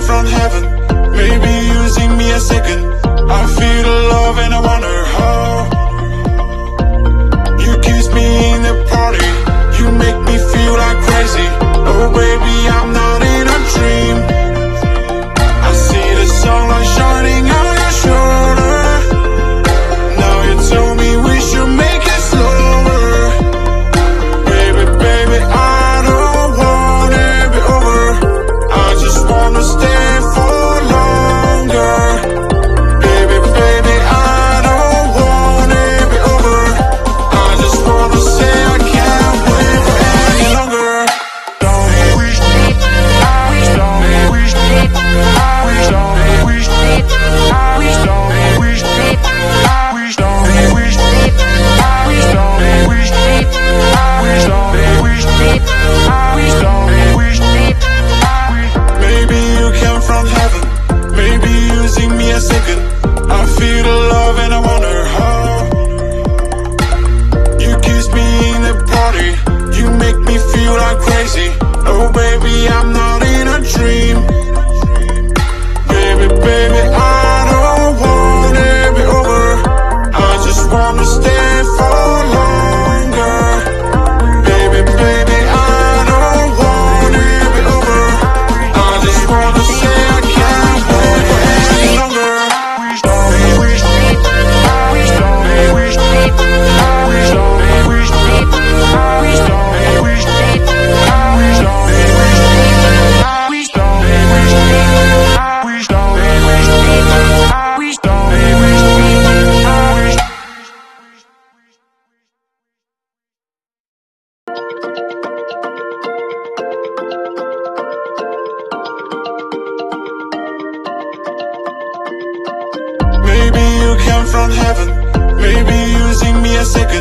from heaven. From heaven, maybe using me as a